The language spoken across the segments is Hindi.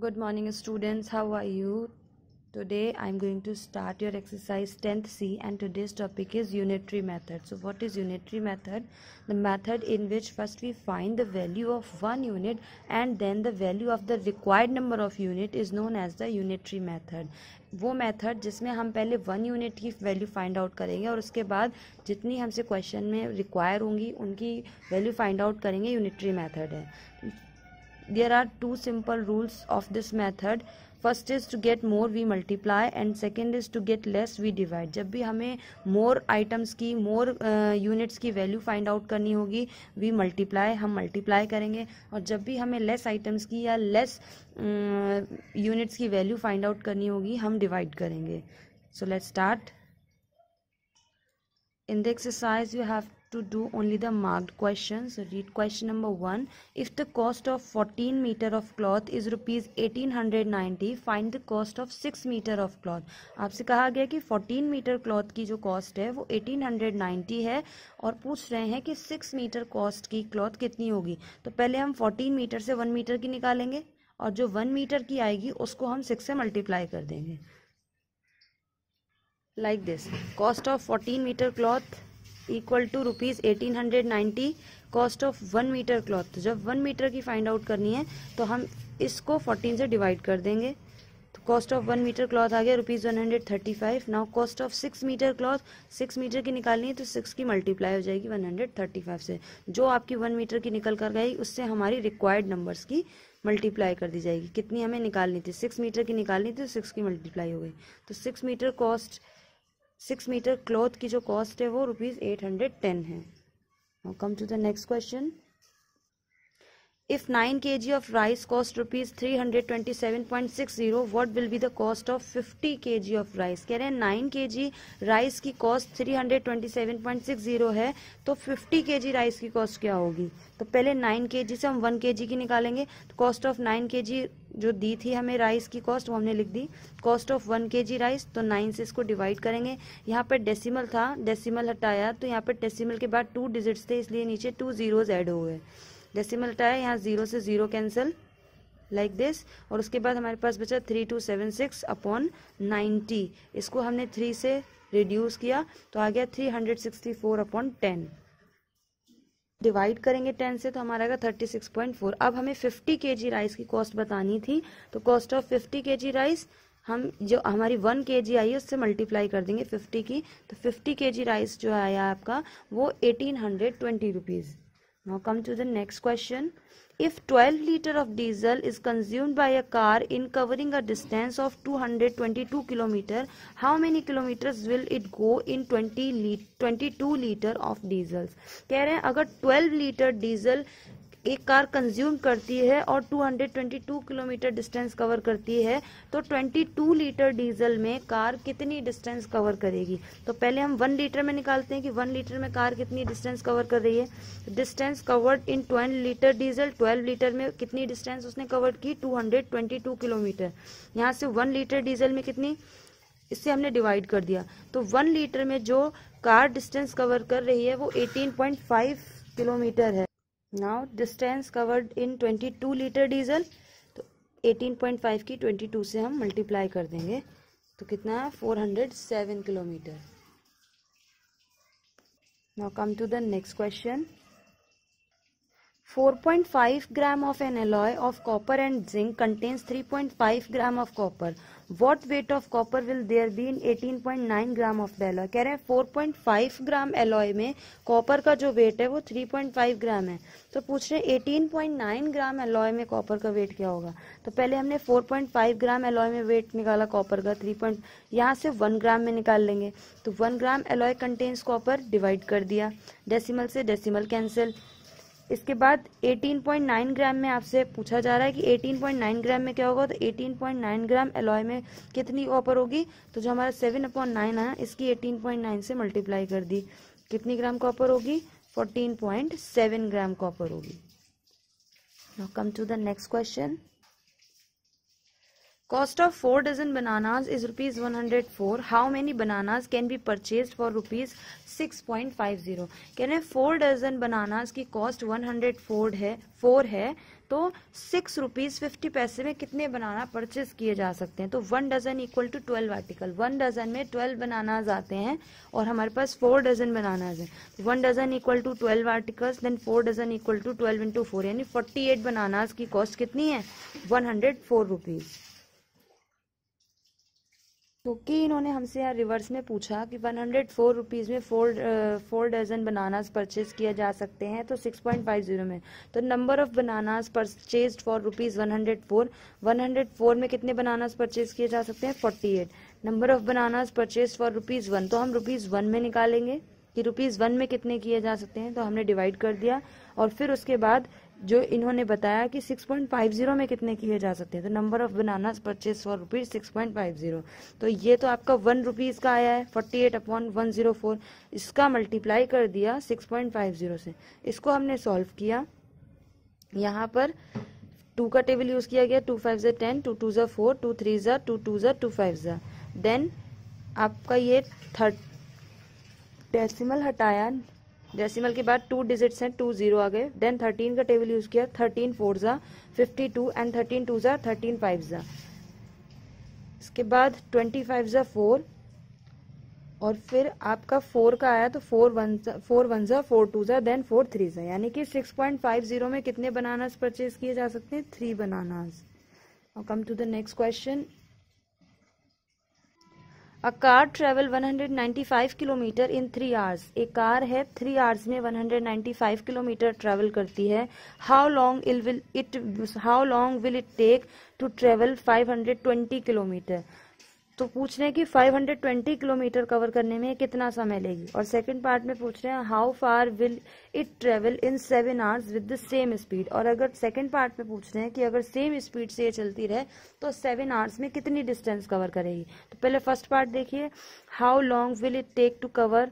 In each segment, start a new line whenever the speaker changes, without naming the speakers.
Good morning students how are you today I am going to start your exercise tenth C and today's topic is unitary method so what is unitary method the method in which first we find the value of one unit and then the value of the required number of unit is known as the unitary method वो मैथड जिसमें हम पहले वन यूनिट की वैल्यू फाइंड आउट करेंगे, और उसके बाद जितनी हमसे क्वेश्चन में रिक्वायर होंगी, उनकी वैल्यू फाइंड आउट करेंगे यूनिटरी मैथड है। There are two simple rules of this method. First is to get more we multiply and second is to get less we divide जब भी हमें मोर आइटम्स की मोर यूनिट्स uh, की वैल्यू फाइंड आउट करनी होगी वी मल्टीप्लाई हम मल्टीप्लाई करेंगे। और जब भी हमें लेस आइटम्स की या लेस यूनिट्स uh, की वैल्यू फाइंड आउट करनी होगी हम डिवाइड करेंगे। So let start in the exercise you have to do only the marked questions. Read question number 1 if the cost of 14 meter of cloth is rupees 1890 find the cost of 6 meter of cloth. आपसे कहा गया कि 14 मीटर क्लॉथ की जो कॉस्ट है, वो 1890 है और पूछ रहे हैं कि 6 मीटर कॉस्ट की क्लॉथ कितनी होगी? तो पहले हम 14 मीटर से 1 मीटर की निकालेंगे और जो 1 मीटर की आएगी, उसको हम 6 से मल्टीप्लाई कर देंगे। Like this cost of 14 metre cloth equal to rupees eighteen hundred ninety cost of one metre cloth जब वन मीटर की फाइंड आउट करनी है तो हम इसको फोर्टीन से डिवाइड कर देंगे। तो cost of one metre cloth आ गया rupees one hundred thirty five now cost of six metre cloth six metre की निकालनी है तो सिक्स की मल्टीप्लाई हो जाएगी वन हंड्रेड थर्टी फाइव से। जो आपकी वन मीटर की निकल कर गई, उससे हमारी रिक्वायर्ड नंबर्स की मल्टीप्लाई कर दी जाएगी। कितनी हमें निकालनी थी? सिक्स मीटर की निकालनी थी तो सिक्स की मल्टीप्लाई हो गई। तो six metre cost six metre cloth की जो कॉस्ट है वो रुपीज़ एट हंड्रेड टेन है। Come to the next question If 9 kg of rice cost rupees 327.60, what will be the cost of 50 kg of rice कह रहे हैं 9 kg राइस की कॉस्ट 327.60 है तो फिफ्टी के जी राइस की कॉस्ट क्या होगी? तो पहले नाइन के जी से हम वन के जी की निकालेंगे तो कॉस्ट ऑफ़ 9 kg जो दी थी हमें राइस की कॉस्ट वो हमने लिख दी। Cost of one K G rice तो नाइन से इसको डिवाइड करेंगे। यहाँ पर डेसिमल था डेसिमल हटाया तो यहाँ पर डेसिमल के बाद टू डिजिट्स थे, इसलिए नीचे टू जीरोज ऐड हो गए। डेसिमल हटाया, यहाँ ज़ीरो से ज़ीरो कैंसिल लाइक दिस और उसके बाद हमारे पास बचा three two seven six upon ninety इसको हमने थ्री से रिड्यूस किया तो आ गया three hundred sixty four upon ten divide करेंगे टेन से तो हमारा आएगा थर्टी सिक्स पॉइंट फोर अब हमें फिफ्टी के जी राइस की कॉस्ट बतानी थी तो cost of fifty K G rice हम जो हमारी वन के जी आई है, उससे मल्टीप्लाई कर देंगे फिफ्टी की तो फिफ्टी के जी राइस जो आया आपका, वो eighteen hundred twenty rupees Now come to the next question. If 12 liter of diesel is consumed by a car in covering a distance of 222 km, how many kilometers will it go in 20 22 liter of diesel? कह रहे हैं अगर 12 लीटर डीजल एक कार कंज्यूम करती है और 222 किलोमीटर डिस्टेंस कवर करती है तो 22 लीटर डीजल में कार कितनी डिस्टेंस कवर करेगी? तो पहले हम वन लीटर में निकालते हैं कि वन लीटर में कार कितनी डिस्टेंस कवर कर रही है। Distance covered in twelve litre diesel twelve litre में कितनी डिस्टेंस उसने कवर की? Two kilometre. यहाँ से वन लीटर डीजल में कितनी? इससे हमने डिवाइड कर दिया। तो वन लीटर में जो कार डिस्टेंस कवर कर रही है, वो 18.5 किलोमीटर है। Now distance covered in 22 litre diesel तो 18.5 की 22 से हम मल्टीप्लाई कर देंगे तो कितना? है 407 kilometre now come to the next question 4.5 gram of an alloy of copper and zinc contains 3.5 gram of copper. What weight of copper will there be in 18.9 gram of the alloy कह रहे हैं 4.5 ग्राम एलॉय में कॉपर का जो वेट है वो 3.5 ग्राम है। तो पूछ रहे हैं 18.9 ग्राम एलॉय में कॉपर का वेट क्या होगा? तो पहले हमने 4.5 ग्राम एलॉय में वेट निकाला कॉपर का 3. पॉइंट यहाँ से 1 ग्राम में निकाल लेंगे। तो 1 gram alloy contains copper divide कर दिया। डेसिमल से डेसिमल कैंसिल इसके बाद 18.9 ग्राम में आपसे पूछा जा रहा है कि 18.9 ग्राम में क्या होगा? तो 18.9 ग्राम एलॉय में कितनी ऑपर होगी? तो जो हमारा सेवन अपॉन नाइन आया इसकी 18.9 से मल्टीप्लाई कर दी। कितनी ग्राम कॉपर होगी? 14.7 ग्राम कॉपर होगी। Come to the next question Cost of 4 dozen bananas is rupees 104. How many bananas can be purchased for rupees 6.50? कह रहे 4 डजन बनानास की कॉस्ट 104 है 4 है तो सिक्स रुपीज़ फिफ्टी पैसे में कितने बनाना परचेज किए जा सकते हैं? तो one dozen equal to twelve article one dozen में ट्वेल्व बनानाज आते हैं और हमारे पास फोर डजन बनानाज है। One dozen equal to twelve articles then four dozen equal to twelve into four यानी फोर्टी एट बनानाज की कॉस्ट कितनी है? वन हंड्रेड फोर रुपीज़ क्योंकि इन्होंने हमसे यहाँ रिवर्स में पूछा कि वन हंड्रेड फोर रुपीज़ में four four dozen bananas purchase किया जा सकते हैं तो सिक्स पॉइंट फाइव ज़ीरो में। तो number of bananas purchase for rupees one hundred four one hundred four में कितने बनानास परचेज किए जा सकते हैं? Forty eight number of bananas purchase for rupees one तो हम रुपीज़ वन में निकालेंगे कि रुपीज़ वन में कितने किए जा सकते हैं तो हमने डिवाइड कर दिया। और फिर उसके बाद जो इन्होंने बताया कि 6.50 में कितने किए जा सकते हैं। तो number of banana purchase for rupees six तो ये तो आपका वन रुपीज़ का आया है 48 एट अपॉन वन इसका मल्टीप्लाई कर दिया 6.50 से। इसको हमने सॉल्व किया। यहाँ पर टू का टेबल यूज़ किया गया टू फाइव ज़ा टेन टू टू ज़ा फोर टू थ्री ज़ा टू टू ज़ा टू फाइव ज़ा देन आपका ये थर्ट डेसिमल हटाया। डेसिमल के बाद टू डिजिट्स हैं टू ज़ीरो आ गए। देन थर्टीन का टेबल यूज़ किया थर्टीन फोर जा fifty two and thirteen two जा थर्टीन फाइव जा इसके बाद ट्वेंटी फाइव जा फोर और फिर आपका फोर का आया तो फोर वन फोर वन जा फोर टू जा देन फोर थ्री जा यानी कि सिक्स पॉइंट फाइव ज़ीरो में कितने बनानास परचेज किए जा सकते हैं? Three bananas come to the next question a car travel 195 kilometre in three hours एक कार है थ्री आवर्स में 195 किलोमीटर ट्रेवल करती है. How long ill will it how long will it take to travel 520 kilometre तो पूछ रहे हैं कि 520 किलोमीटर कवर करने में कितना समय लेगी? और सेकंड पार्ट में पूछ रहे हैं how far will it travel in seven hours with the same speed और अगर सेकंड पार्ट में पूछ रहे हैं कि अगर सेम स्पीड से ये चलती रहे तो सेवन आवर्स में कितनी डिस्टेंस कवर करेगी? तो पहले फ़र्स्ट पार्ट देखिए how long will it take to cover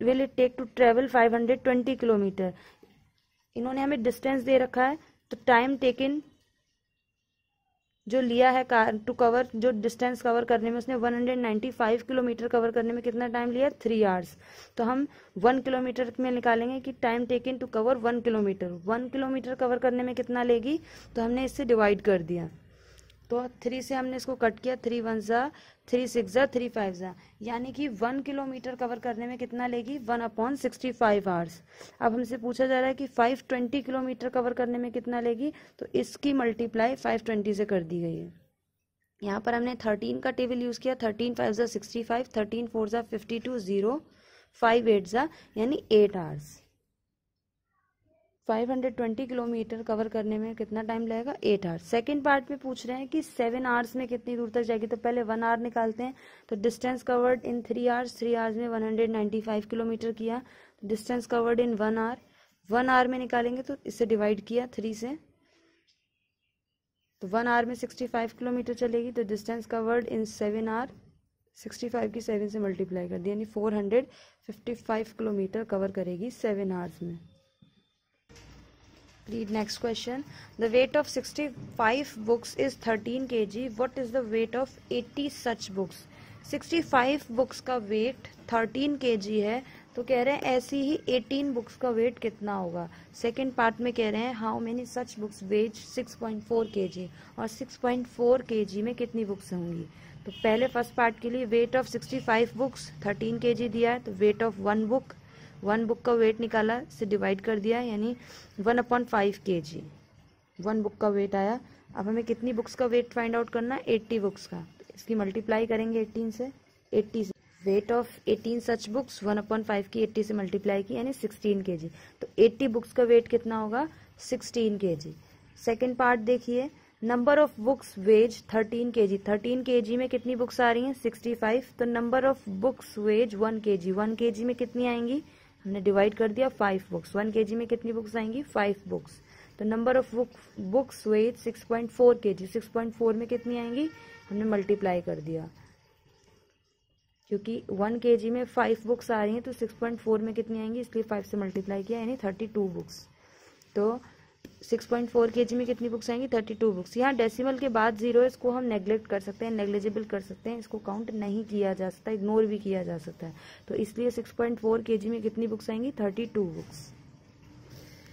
will it take to travel twenty kilometre? इन्होंने हमें डिस्टेंस दे रखा है तो टाइम टेकन जो लिया है कार टू कवर जो डिस्टेंस कवर करने में उसने 195 किलोमीटर कवर करने में कितना टाइम लिया? थ्री आवर्स तो हम वन किलोमीटर में निकालेंगे कि time taking to cover one kilometre one kilometre cover करने में कितना लेगी? तो हमने इससे डिवाइड कर दिया. तो थ्री से हमने इसको कट किया थ्री वन ज़ा थ्री सिक्स ज़ा थ्री फाइव ज़ा। यानी कि वन किलोमीटर कवर करने में कितना लेगी? One upon sixty five hours अब हमसे पूछा जा रहा है कि फाइव ट्वेंटी किलोमीटर कवर करने में कितना लेगी? तो इसकी मल्टीप्लाई फाइव ट्वेंटी से कर दी गई है। यहाँ पर हमने थर्टीन का टेबल यूज़ किया। थर्टीन फाइव ज़ा सिक्सटी फाइव थर्टीन फोर ज़ा fifty two zero five eight ज़ा, यानी एट आवर्स 520 किलोमीटर कवर करने में कितना टाइम लगेगा? एट आवर्स सेकेंड पार्ट में पूछ रहे हैं कि सेवन आवर्स में कितनी दूर तक जाएगी? तो पहले वन आवर निकालते हैं। तो distance covered in three hours three hours में 195 किलोमीटर किया। Distance covered in one hour one hour में निकालेंगे तो इससे डिवाइड किया थ्री से। तो वन आवर में सिक्सटी फाइव किलोमीटर चलेगी। तो distance covered in seven hour sixty five की सेवन से मल्टीप्लाई कर दी, यानी four hundred fifty five kilometre cover करेगी सेवन आवर्स में। Read next question. The weight of 65 books is 13 kg. What is the weight of 80 such books? 65 books का वेट 13 kg है तो कह रहे हैं ऐसी ही 18 बुक्स का वेट कितना होगा सेकेंड पार्ट में कह रहे हैं how many such books weight 6.4 kg और 6.4 kg में कितनी बुक्स होंगी तो पहले फ़र्स्ट पार्ट के लिए वेट ऑफ़ 65 बुक्स 13 kg दिया है तो weight of one book one book का वेट निकाला से डिवाइड कर दिया, यानी one upon five K G. One book का वेट आया। अब हमें कितनी बुक्स का वेट फाइंड आउट करना? है एट्टी बुक्स का। इसकी मल्टीप्लाई करेंगे एट्टीन से। एट्टी से। Weight of eighteen such books one upon five की एट्टी से मल्टीप्लाई की, यानी सिक्सटीन के जी। तो एट्टी बुक्स का वेट कितना होगा? Sixteen K G. Second part देखिए। Number of books weighs thirteen K G. Thirteen के जी में कितनी बुक्स आ रही हैं? सिक्सटी फाइव तो number of books weighs one K G. One के जी में कितनी आएँगी? हमने डिवाइड कर दिया फाइव बुक्स वन के में कितनी बुक्स आएँगी? फाइव बुक्स तो number of book books weight six point four K G six point four में कितनी आएँगी? हमने मल्टीप्लाई कर दिया. क्योंकि वन के जी में फाइव बुक्स आ रही हैं तो सिक्स पॉइंट फोर में कितनी आएँगी? इसलिए फाइव से मल्टीप्लाई किया, यानी थर्टी टू बुक्स तो six point four K G में कितनी बुक्स आएँगी? Thirty two books. यहाँ डेसिमल के बाद ज़ीरो इसको हम नेग्लेक्ट कर सकते हैं नेग्लेजिबल कर सकते हैं। इसको काउंट नहीं किया जा सकता इग्नोर भी किया जा सकता है। तो इसलिए six point four K G में कितनी बुक्स आएँगी? Thirty two books.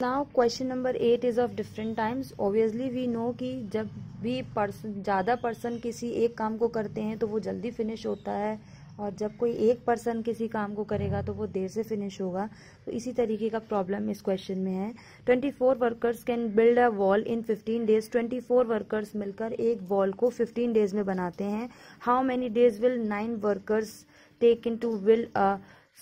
Now question number eight is of different times obviously we know कि जब भी पर्सन ज़्यादा पर्सन किसी एक काम को करते हैं तो वो जल्दी फिनिश होता है। और जब कोई एक पर्सन किसी काम को करेगा तो वो देर से फिनिश होगा। तो इसी तरीके का प्रॉब्लम इस क्वेश्चन में है। 24 workers can build a wall in 15 days 24 workers मिलकर एक वॉल को 15 डेज़ में बनाते हैं। How many days will nine workers take in to will a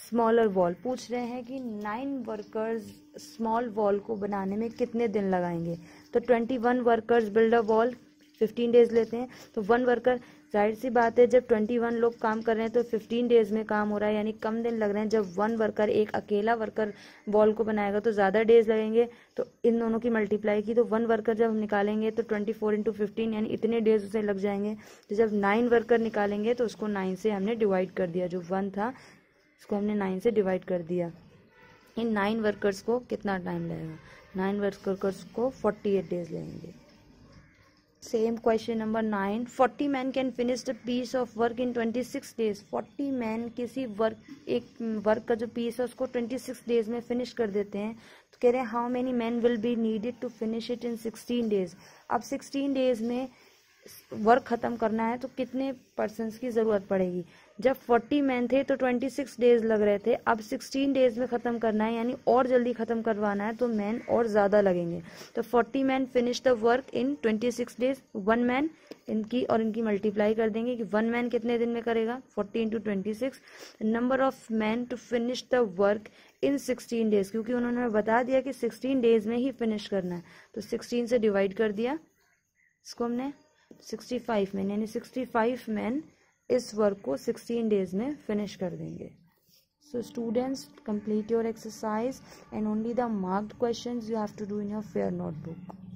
smaller wall पूछ रहे हैं कि नाइन वर्कर्स स्मॉल वॉल को बनाने में कितने दिन लगाएँगे? तो 21 workers build a wall 15 days लेते हैं। तो वन वर्कर ज़ाहिर सी बात है, जब 21 लोग काम कर रहे हैं तो 15 डेज़ में काम हो रहा है, यानी कम दिन लग रहे हैं। जब वन वर्कर एक अकेला वर्कर बॉल को बनाएगा तो ज़्यादा डेज़ लगेंगे। तो इन दोनों की मल्टीप्लाई की तो वन वर्कर जब हम निकालेंगे तो 24 फोर इंटू फिफ्टीन यानी इतने डेज़ उसे लग जाएँगे। तो जब नाइन वर्कर निकालेंगे तो उसको नाइन से हमने डिवाइड कर दिया, जो वन था, उसको हमने नाइन से डिवाइड कर दिया। इन नाइन वर्कर्स को कितना टाइम लगेगा? नाइन वर्कर्स को फोर्टी एट डेज़ लगेंगे। Same question number nine forty man can finish the piece of work in twenty six days forty man किसी वर्क एक वर्क का जो पीस है, उसको ट्वेंटी सिक्स डेज़ में फिनिश कर देते हैं। तो कह रहे हैं how many man will be needed to finish it in sixteen days अब सिक्सटीन डेज़ में वर्क खत्म करना है तो कितने पर्सन की ज़रूरत पड़ेगी? जब 40 मैन थे तो 26 डेज़ लग रहे थे। अब 16 डेज़ में ख़त्म करना है, यानी और जल्दी ख़त्म करवाना है तो मैन और ज़्यादा लगेंगे। तो 40 man finish the work in 26 days one man इनकी और इनकी मल्टीप्लाई कर देंगे कि वन मैन कितने दिन में करेगा? 40 into twenty six number of man to finish the work in 16 days क्योंकि उन्होंने बता दिया कि 16 डेज़ में ही फिनिश करना है। तो 16 से डिवाइड कर दिया। इसको हमने 65 मैन यानी 65 मैन इस वर्क को 16 डेज़ में फिनिश कर देंगे। So students complete your exercise and only the marked questions you have to do in your fair notebook